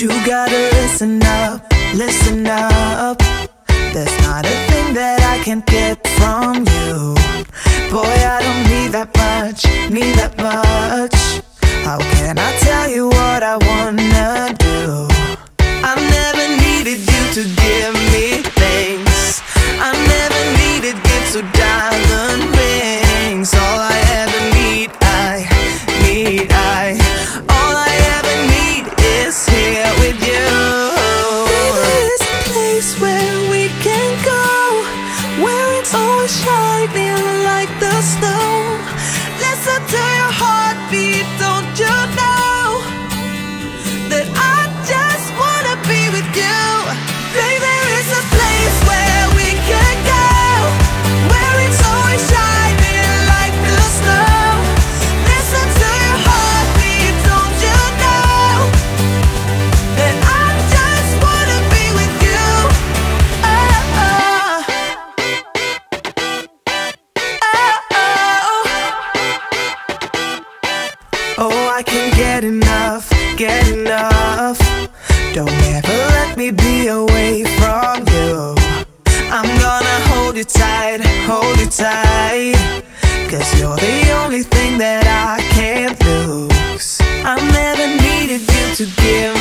you gotta listen up, listen up. There's not a thing that I can't get shining like the stars. I can get enough, get enough. Don't ever let me be away from you. I'm gonna hold you tight, hold you tight. Cause you're the only thing that I can't lose. I never needed you to give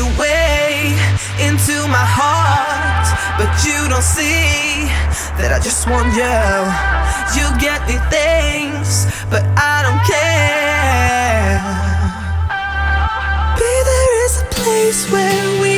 your way into my heart, but you don't see that I just want you. You get me things, but I don't care. Be there is a place where we